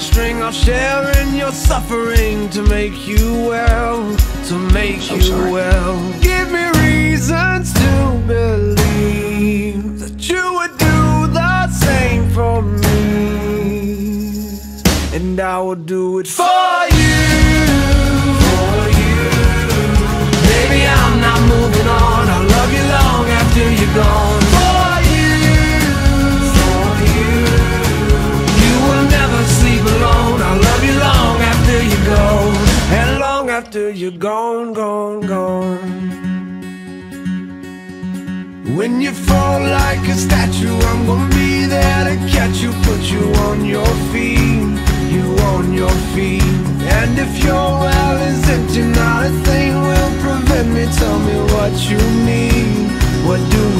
hope dangling by a string I'll share in your suffering to make you well To make So you sorry. well Give me reasons to believe That you would do the same for me And I will do it for you're gone, gone, gone. When you fall like a statue, I'm gonna be there to catch you, put you on your feet, you on your feet. And if your well is empty, not a thing will prevent me. Tell me what you need, what do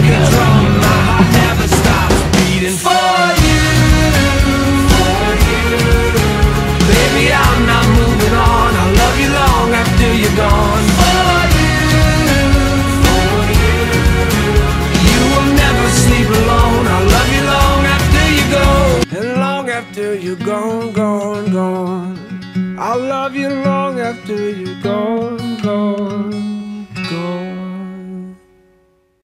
After you're gone. For you, for you. Baby. I'm not moving on. I love you long after you're gone. You will never sleep alone. I'll love you long after you go. And long after you're gone, gone, gone. I'll love you long after you're gone, gone.